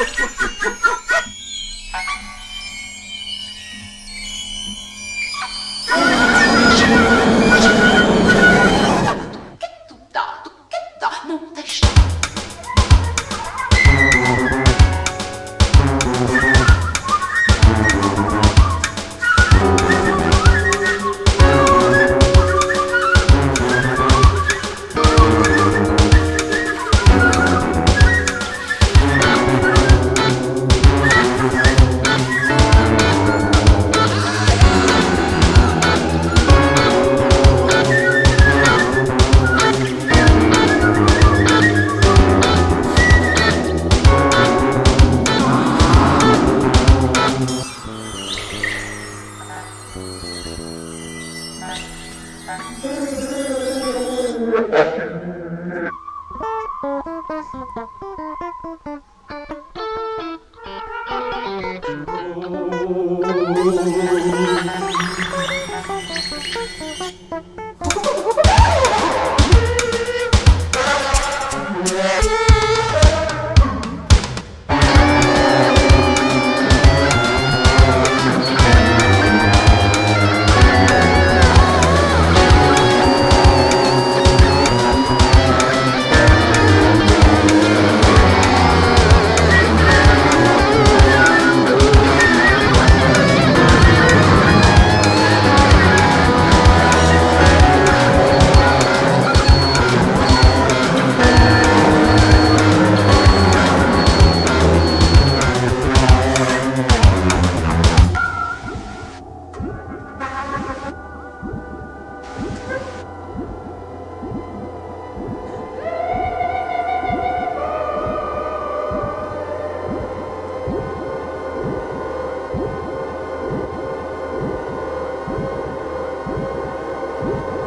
Ha ha ha! Thank you. you